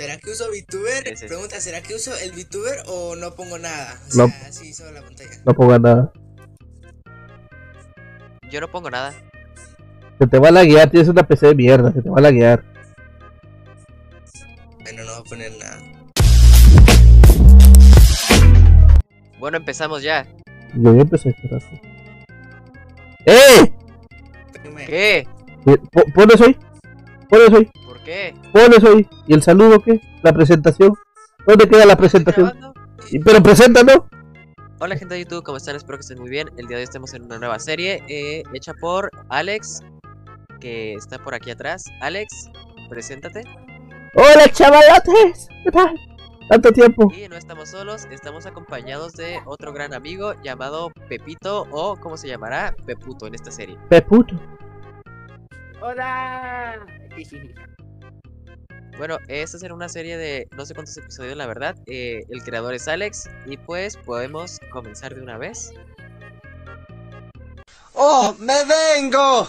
¿Será que uso VTuber? Sí, sí, sí. Pregunta, ¿será que uso el VTuber o no pongo nada? O No. sea, así solo la pantalla. No pongas nada. Yo no pongo nada. Se te va a laguear, tienes una PC de mierda, se te va a laguear. Bueno, no voy a poner nada. Bueno, empezamos ya. Yo ya empecé a esperar. ¡Eh! ¿Qué? Po- Pon eso ahí. Pon eso ahí. ¿Por qué? Pon eso ahí. ¿Y el saludo qué? ¿La presentación? ¿Dónde queda la ¿Estoy presentación? Pero preséntalo. Hola gente de YouTube, ¿cómo están? Espero que estén muy bien. El día de hoy estamos en una nueva serie eh, hecha por Alex, que está por aquí atrás. Alex, preséntate. Hola chavalotes. ¿Qué tal? Tanto tiempo. Y no estamos solos, estamos acompañados de otro gran amigo llamado Pepito o ¿cómo se llamará? Peputo en esta serie. Peputo. ¡Hola! Bueno, esta será una serie de no sé cuántos episodios, la verdad. Eh, el creador es Alex y pues podemos comenzar de una vez. ¡Oh, me vengo!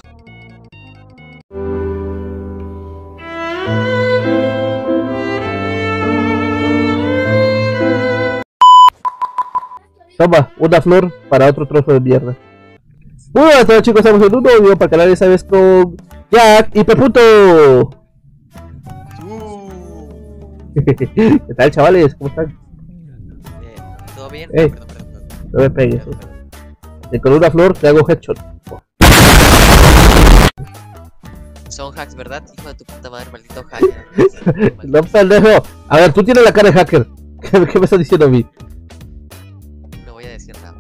Toma, una flor para otro trozo de mierda. Muy buenas tardes chicos, estamos en un nuevo video para canal esta vez con Jack y Peputo. ¿Qué tal chavales? ¿Cómo están? Eh, ¿Todo bien? Ey. Perdón, perdón, perdón, No me pegues. eh. Y con una flor te hago headshot. Son hacks, ¿verdad? Hijo de tu puta madre, maldito hacker. No pendejo. A ver, tú tienes la cara de hacker. ¿Qué, qué me estás diciendo a mí? No voy a decir nada.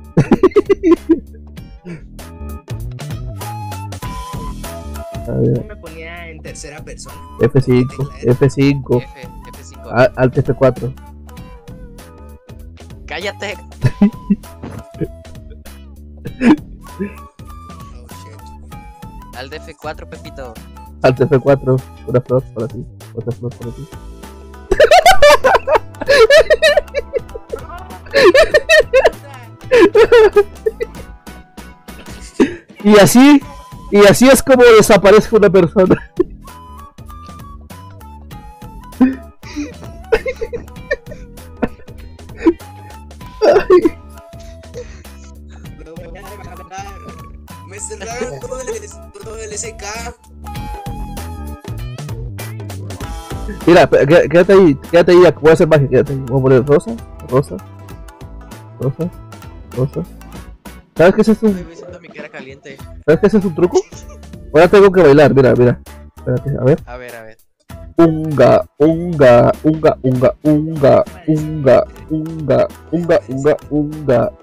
A ver, Yo me ponía en tercera persona. F5, F5, F, F5. A- Alt F4. ¡Cállate! Al F4, Pepito. Alt F4, una flor para ti, otra flor para ti. Y así, y así es como desaparece una persona. Me cerraron todo el, todo el SK. Mira, pe- qué- quédate ahí, quédate ahí, voy a hacer magia, quédate ahí. Voy a poner rosa, rosa, rosa, rosa. ¿Sabes qué es diciendo mi cara caliente. ¿Sabes qué ese es un truco? Ahora tengo que bailar, mira, mira. Espérate, a ver. A ver, a ver. Unga, unga, unga, unga, unga, unga, unga, unga, unga, unga, unga,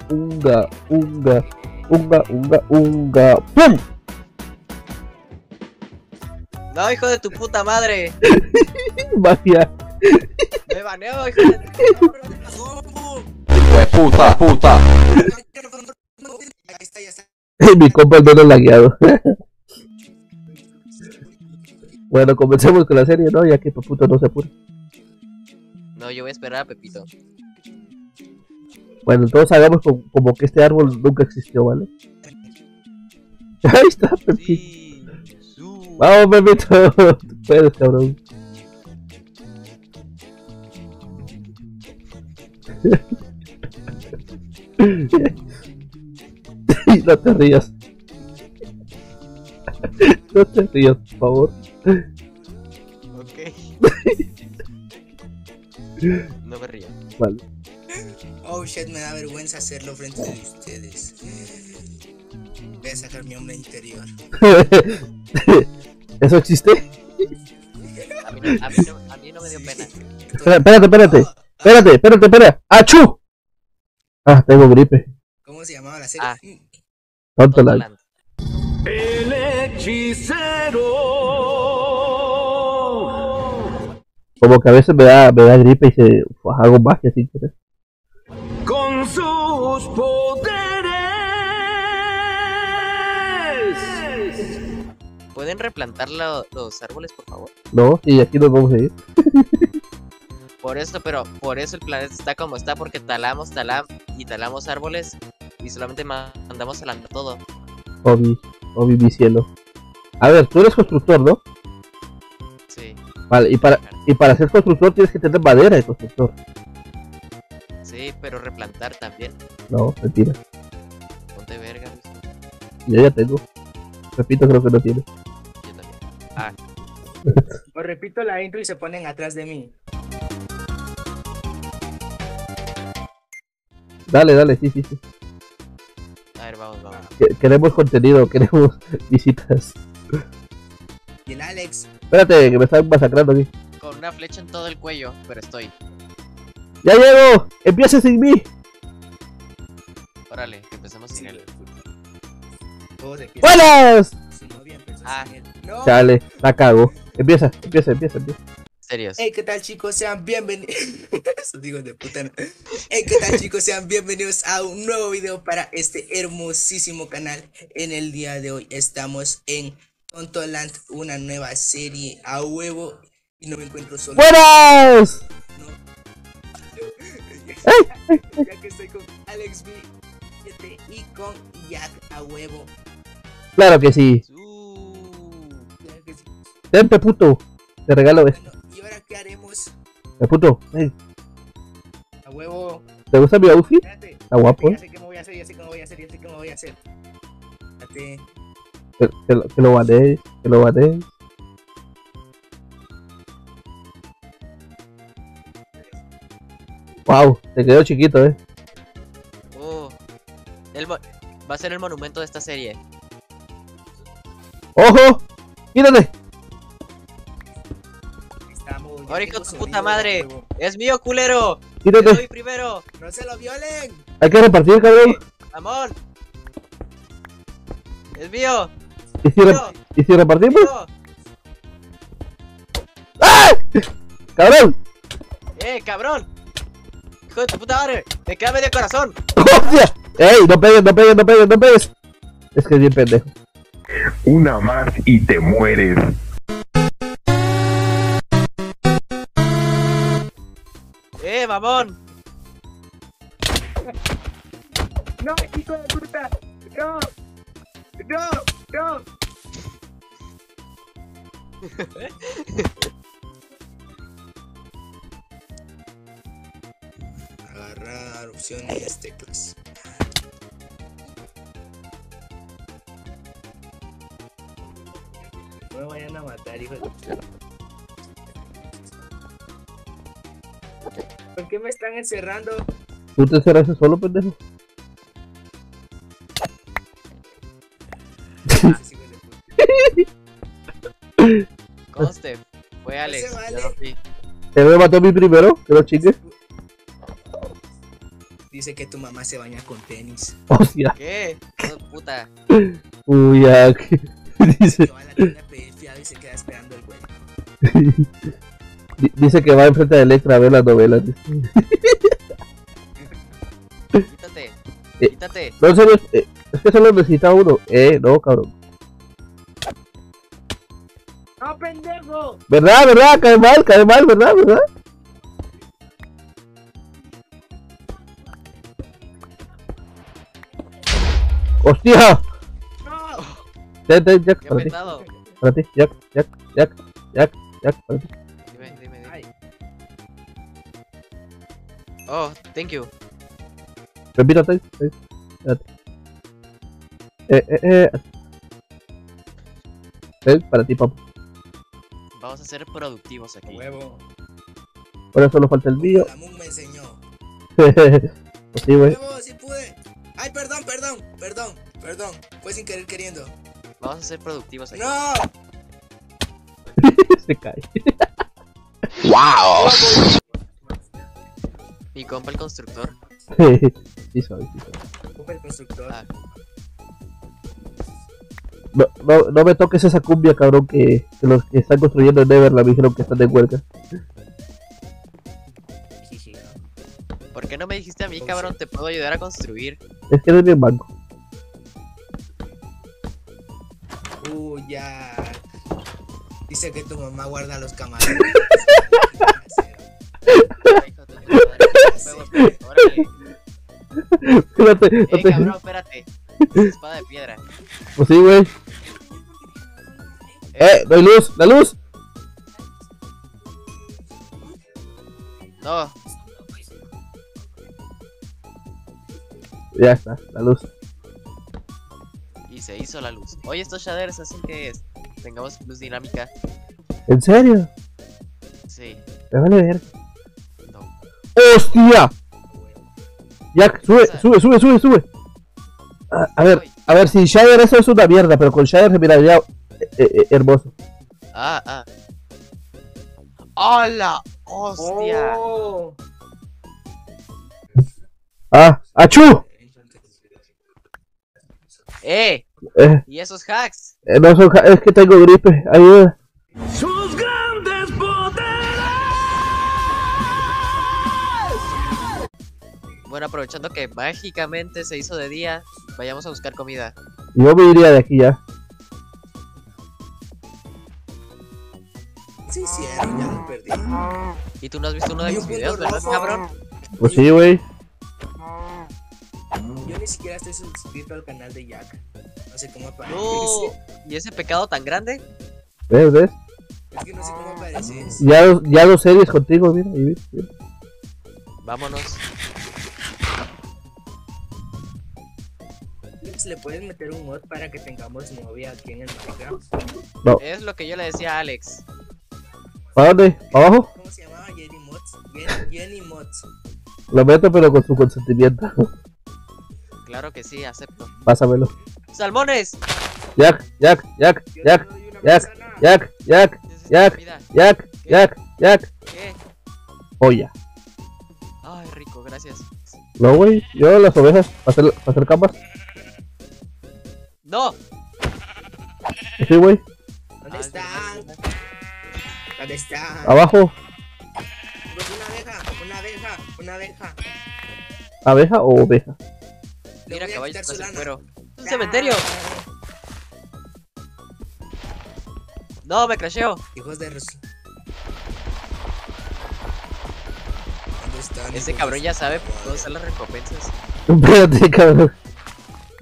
unga, unga, unga, unga, ¡pum! ¡No, hijo de tu puta madre! Magia. ¡Me baneo, hijo de tu ¡Oh! Puta, puta. Ahí está, ya está. Mi compa el menos lagueado. Bueno, comencemos con la serie, ¿no? Ya que puto no se apura. No, yo voy a esperar a Pepito. Bueno, entonces hagamos como, como que este árbol nunca existió, ¿vale? Ahí está, Pepito. Sí. Su. Vamos, Pepito. Tú puedes, cabrón. No te rías. No te rías, por favor. Ok. No me río. Vale. Oh shit, me da vergüenza hacerlo frente de ustedes. Voy a sacar mi hombre interior. ¿Eso existe? A mí no, a mí no, a mí no me dio pena. Espera, espérate, espérate. Espérate, espérate, espérate. ¡Achú! Ah, tengo gripe. ¿Cómo se llamaba la serie? Ah. Tonto. El hechicero. Como que a veces me da, me da gripe y se uf, hago magia sin querer. Con sus poderes. ¿Pueden replantar lo- los árboles, por favor? No, y aquí nos vamos a ir. Por eso, pero por eso el planeta está como está, porque talamos, talamos y talamos árboles y solamente ma- mandamos a la todo. Obi, Obi, mi cielo. A ver, tú eres constructor, ¿no? Sí. Vale, y para, Y para ser constructor tienes que tener madera de constructor. Sí, pero replantar también. No, mentira. Ponte verga, Luis. Yo ya tengo. Repito, creo que no tiene. Yo también. Ah, Os repito la intro y se ponen atrás de mí. Dale, dale, sí, sí, sí. a ver, vamos, vamos. Que- Queremos contenido, queremos visitas. Espérate, que me están masacrando aquí. Con una flecha en todo el cuello, pero estoy. ¡Ya llego! ¡Empieza sin mí! Órale, que empecemos sin él. ¡Buenas! Ah. No. Chale, la cago. Empieza, empieza, empieza, empieza. Serios. Hey, ¿qué tal chicos? Sean bienvenidos. Hijos de puta. no. Hey, ¿qué tal chicos? Sean bienvenidos a un nuevo video para este hermosísimo canal. En el día de hoy estamos en Tontoland, una nueva serie a huevo. Y no me encuentro solo. ¡Buenas! No. ya que estoy con Alex B y con Jack a huevo. Claro que sí. Uh, Claro que sí. Ten, puto. Te regalo esto. Bueno, ¿y ahora qué haremos? puto. Ey, A huevo. ¿Te gusta mi outfit? Está guapo, Ya ¿eh? sé qué me voy a hacer, ya sé me voy a hacer, ya sé me voy a hacer. Espérate. Que, que lo- que lo banees, que lo banees. Wow, te quedó chiquito, eh. uh. El Va a ser el monumento de esta serie. ¡Ojo! ¡Quítate! Ahora, hijo tu puta madre. huevo. ¡Es mío, culero! ¡Te ¡Quítate! doy primero! ¡No se lo violen! Hay que repartir, cabrón. ¡Amón! ¡Es mío! ¿Y si, re- ¡Mío! ¿y si repartimos? ¡Mío! ¡Cabrón! ¡Eh, cabrón! ¡Hijo de tu puta madre! ¡Me queda medio corazón! ¡Hostia! ¡Ey! No pegues, no pegues, no pegues, no pegues. Es que es bien pendejo. Una más y te mueres. ¡Eh, mamón! ¡No, hijo de puta! ¡No! ¡No! ¡No! Agarrar opciones, teclas. No me vayan a matar, hijo de puta. ¿Por qué me están encerrando? ¿Tú te encerraste solo, pendejo? ¿Te me mató a mí primero? Que lo chingue. Dice que tu mamá se baña con tenis. Hostia. ¿Qué? De puta. Uy, ya. que- Dice, Que va a la tienda a pedir fiado y se queda esperando el güey. di- dice que va enfrente de Electra a ver las novelas. Quítate. Eh. Quítate. No, en serio, eh, es que solo necesita uno. Eh, no, cabrón. ¡No, pendejo! ¿Verdad, verdad? Cae mal, cae mal, ¿verdad, verdad? ¡Hostia! ¡No! Ten, ten, Jack, ¿Qué para ti, para ti, Jack, Jack, Jack, Jack, Jack, para ti. Dime, dime, dime. Ay, Oh, thank you. Repito, ten, ten, espérate. Eh, eh, eh. Ten, para ti, papu. Vamos a ser productivos aquí. huevo. Por eso solo falta el mío. La Moon me enseñó. pues sí, güey. ¡Huevo, sí pude! ¡Ay, perdón, perdón! Perdón, perdón. Fue sin querer queriendo. Vamos a ser productivos aquí. ¡No! Se cae. Mi compa el constructor. sí, sabe, sí, sabe. Ocupa el constructor. Ah. No, no, no me toques esa cumbia, cabrón, que, que los que están construyendo en Neverland me dijeron que están de huelga. ¿Por qué no me dijiste a mí, cabrón? Te puedo ayudar a construir. Es que eres bien banco. Uh, ya. Dice que tu mamá guarda los camarones. Espérate, no Eh, te- cabrón, espérate. Es espada de piedra. Pues sí, güey. ¡Eh! ¡No hay luz! ¡La luz! No, Ya está, la luz. y se hizo la luz. Oye, estos shaders hacen que tengamos luz dinámica. ¿En serio? Sí, Me vale ver. no. ¡Hostia! Jack, sube, sube, sube, sube, sube. A, a ver. A ver, si Shader eso es una mierda, pero con Shader se miraría eh, eh, hermoso. Ah, ah. ¡Hola! ¡Hostia! Oh. ¡Ah! ¡Achú! ¡Eh! Eh, ¿Y esos hacks? eh, no son ja- es que tengo gripe, ayuda. Bueno, aprovechando que mágicamente se hizo de día, vayamos a buscar comida. Yo me iría de aquí ya. Sí, hicieron, ya lo perdí. ¿Y tú no has visto uno de mis videos, verdad, cabrón? Pues sí, güey. Yo ni siquiera estoy suscrito al canal de Jack. No sé cómo aparece. No. ¿Y ese pecado tan grande? ¿Ves, ves? Es que no sé cómo apareces. Ya, ya dos series contigo, mira. mira. Vámonos. ¿Le puedes meter un mod para que tengamos novia aquí en el Minecraft? Es lo que yo le decía a Alex. ¿Para dónde? ¿Para abajo? ¿Cómo se llamaba? Jenny Mods. Jenny, Jenny Mods. Lo meto, pero con su consentimiento. Claro que sí, acepto. Pásamelo. ¡Salmones! Jack, Jack, Jack, Jack, Jack. Jack, Jack, Jack. Jack, Jack, Jack. ¿Qué? Olla. Ay, rico, gracias. No, güey. Yo las ovejas para hacer, hacer camas. ¡No! Sí, güey. ¿Dónde Ah, están? ¿Dónde están? Abajo. Pues una abeja, una abeja, una abeja. ¿Abeja o oveja? Mira quitar tras el cuero. ¡Un cementerio! ¡No, me crasheo! Hijos de. ¿Dónde están? Ese cabrón de ya sabe dónde están las recompensas. Espérate, cabrón.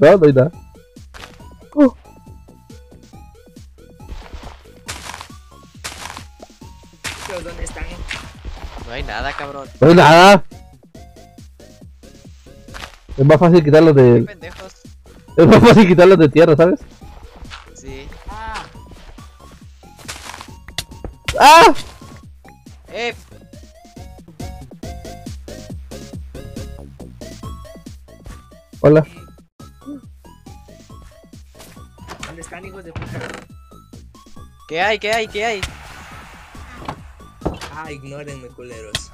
No, no hay nada. Pero ¿Dónde están? No hay nada, cabrón. no hay nada. Es más fácil quitarlos de. pendejos. Es más fácil quitarlos de tierra, ¿sabes? Sí. ¡Ah! ¡Eh! Hola. ¿Dónde están, hijos de puta? ¿Qué hay? ¿Qué hay? ¿Qué hay? Ah, ignórenme, culeros.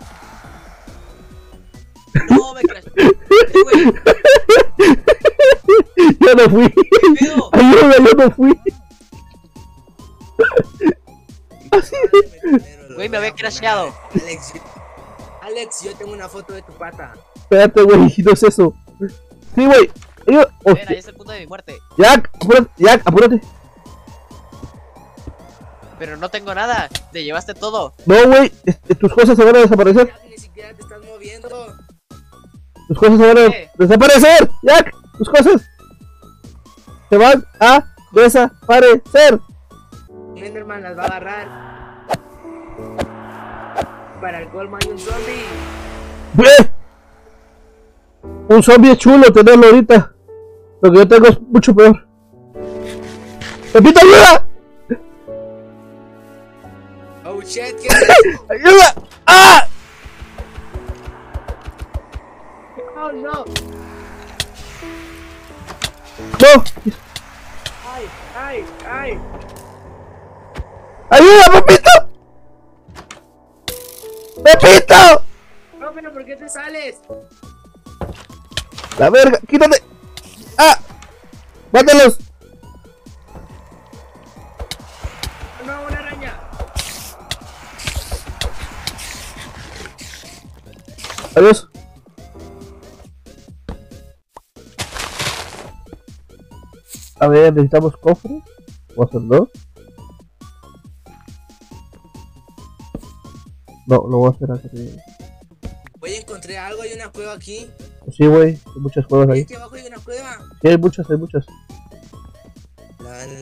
¡No, me crasheo! ¡Eh, güey! Yo no fui. Ayuda, yo no fui. Güey, me había crasheado. Alex, yo... Alex, yo tengo una foto de tu pata. Espérate, güey. No es eso. Sí, güey. Hostia. ahí está el punto de mi muerte. Jack, apúrate. Jack, apúrate. Pero no tengo nada. Te llevaste todo. No, güey. este, tus cosas se van a desaparecer. Jack, ni siquiera te estás moviendo. Tus cosas se van a ¿Qué? desaparecer. Jack, tus cosas se van a desaparecer. Enderman las va a agarrar. Para el colmo hay un zombie. Un zombie es chulo tenerlo ahorita. Lo que yo tengo es mucho peor. ¡Pepito, ayuda! Shit, ¿qué es eso? ¡Ayuda! ¡Ah! Oh no. ¡No! Ay, ay, ay. ¡Ayuda, Pepito! ¡Pepito! No, pero ¿por qué te sales? La verga, quítate. ¡Ah! ¡Mátalos! A ver, necesitamos cofres. Vamos a hacer dos. No, lo voy a hacer así. Oye, encontré algo, hay una cueva aquí. Pues sí, güey, hay muchas cuevas ahí. aquí abajo hay una cueva. Sí, hay muchas, hay muchas. La- la-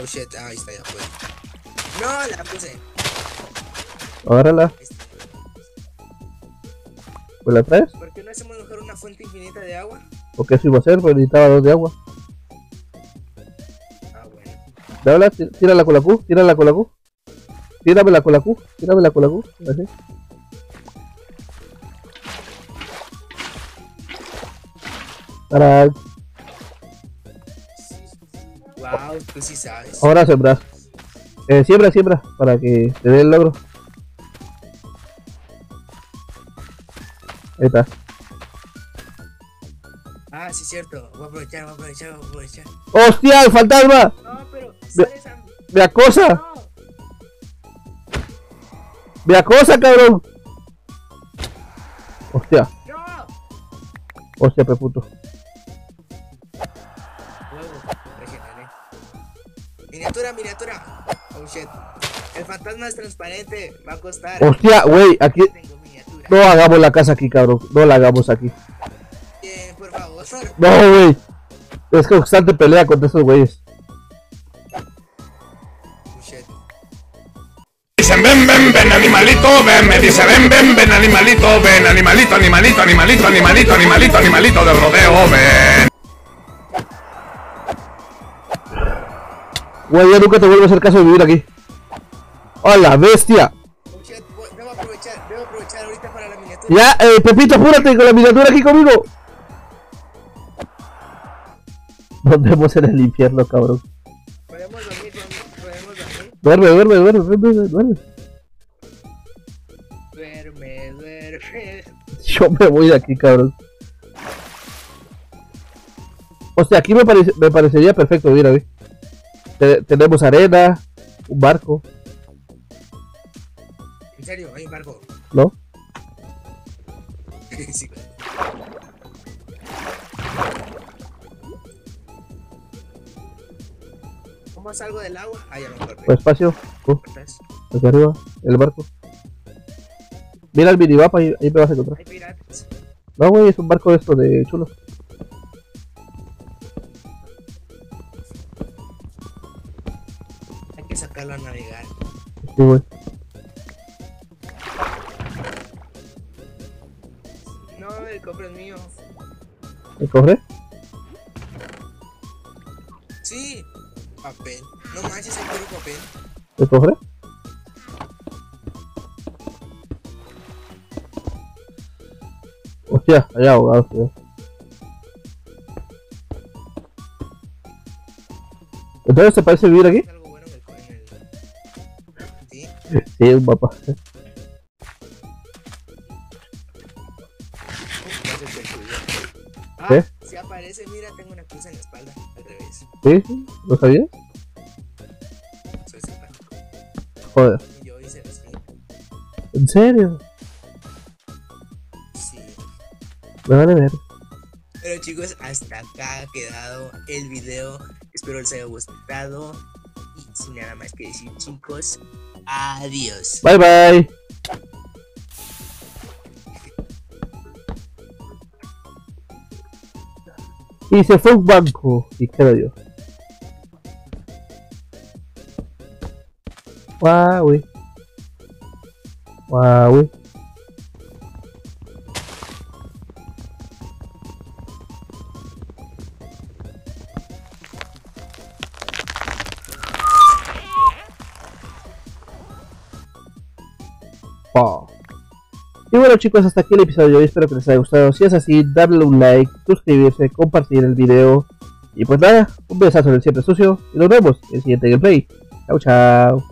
Oh shit, ah, ahí está, ya fue. No, la puse. Agárrala. Este, ¿Pues la traes? ¿Por qué no hacemos mejor una fuente infinita de agua? Porque eso iba a hacer, pero necesitaba dos de agua. Ah, bueno. Tí- tírala con la Q, tírala con la Q. Tíramela con la Q, tíramela con la Q. Así. Para Wow, tú sí sabes. ahora sembrar. Eh, siembra, siembra, para que te dé el logro. Ahí está. Ah, sí, cierto. Voy a aprovechar, voy a aprovechar, voy a aprovechar. ¡Hostia, el fantasma! No, pero Sam. ¡Me acosa! No. ¡Me acosa, cabrón! Hostia, No. hostia, peputo. Huevo, regeneré. Miniatura, miniatura. Oh shit. El fantasma es transparente. Va a costar. Hostia, güey, aquí. No hagamos la casa aquí, cabrón. No la hagamos aquí. Bien, por favor. No, güey. Es constante pelea contra estos güeyes. Dicen ven, ven, ven animalito, ven, me dice ven, ven, ven animalito, ven animalito, animalito, animalito, animalito, animalito, animalito del rodeo, ven. Güey, ya nunca te vuelvo a hacer caso de vivir aquí. ¡A la bestia! Ya, eh, Pepito, apúrate con la miniatura aquí conmigo. Nos vemos en el infierno, cabrón. Podemos dormir, podemos dormir. Duerme, duerme, duerme, duerme, duerme. Duerme, duerme. Yo me voy de aquí, cabrón. Hostia, aquí me, parece, me parecería perfecto, mira. Te- tenemos arena, un barco, En serio, hay un barco. ¿no? Sí. ¿Cómo salgo del agua? Ah, ya me acordé. Pues espacio, uh, hacia arriba, el barco. Mira el minimapa, ahí, ahí me vas a encontrar. Hay piratas. No, güey, es un barco esto de chulo. Hay que sacarlo a navegar. Sí, güey. Cofre es mío. ¿Me coge? Sí. Papel. No manches, el puro papel. ¿Me coge? Hostia, hay ahogados, tío. Entonces, ¿te parece vivir aquí? Algo bueno en el... en el- Sí. Sí, un mapa. ¿Qué? Si aparece, mira, tengo una cruz en la espalda. Al revés. ¿Sí? ¿Lo sabías? Soy simpático. Joder. Yo hice. ¿En serio? Sí. Me van a ver. Pero chicos, hasta acá ha quedado el video. Espero les haya gustado. Y sin nada más que decir, chicos, adiós. Bye bye. Y se fue un banco y queda yo. Guau. Guau. Bueno chicos, hasta aquí el episodio de hoy, espero que les haya gustado. Si es así, darle un like, suscribirse, compartir el video. Y pues nada, un besazo del siempre sucio y nos vemos en el siguiente gameplay. Chao, chao.